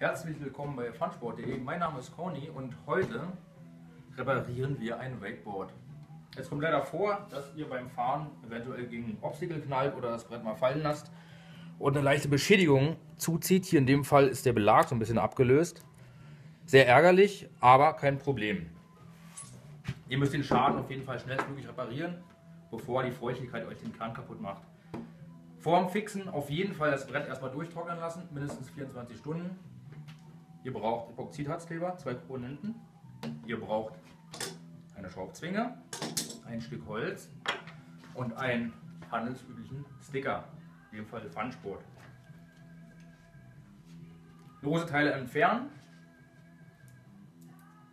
Herzlich willkommen bei funsport.de. Mein Name ist Conny und heute reparieren wir ein Wakeboard. Es kommt leider vor, dass ihr beim Fahren eventuell gegen einen Obstacle knallt oder das Brett mal fallen lasst und eine leichte Beschädigung zuzieht. Hier in dem Fall ist der Belag so ein bisschen abgelöst. Sehr ärgerlich, aber kein Problem. Ihr müsst den Schaden auf jeden Fall schnellstmöglich reparieren, bevor die Feuchtigkeit euch den Kran kaputt macht. Vorm Fixen auf jeden Fall das Brett erstmal durchtrocknen lassen, mindestens 24 Stunden. Ihr braucht Epoxidharzkleber, zwei Komponenten. Ihr braucht eine Schraubzwinge, ein Stück Holz und einen handelsüblichen Sticker, in dem Fall Funsport. Lose Teile entfernen,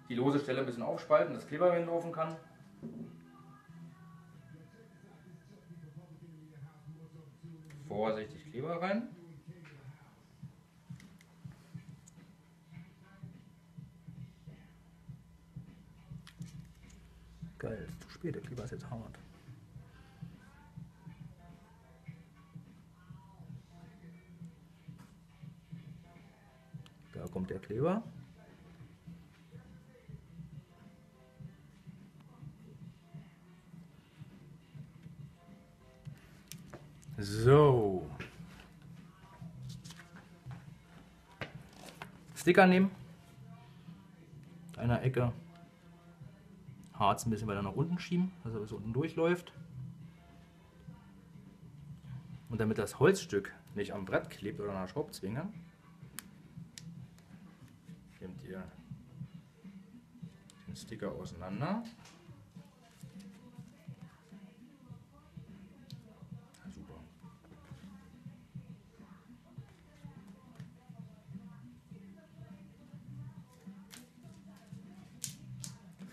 die lose Stelle ein bisschen aufspalten, dass Kleber reinlaufen kann. Vorsichtig Kleber rein. Geil, zu spät, der Kleber ist jetzt hart. Da kommt der Kleber. So. Sticker nehmen. Einer Ecke Harz ein bisschen weiter nach unten schieben, dass er bis unten durchläuft. Und damit das Holzstück nicht am Brett klebt oder an der Schraubzwinge, nehmt ihr den Sticker auseinander.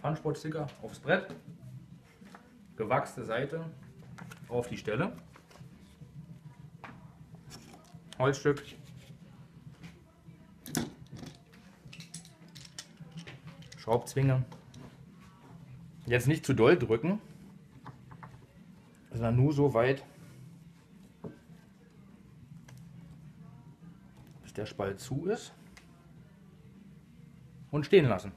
Funsport-Sticker aufs Brett, gewachste Seite auf die Stelle, Holzstück, Schraubzwinge. Jetzt nicht zu doll drücken, sondern nur so weit, bis der Spalt zu ist und stehen lassen.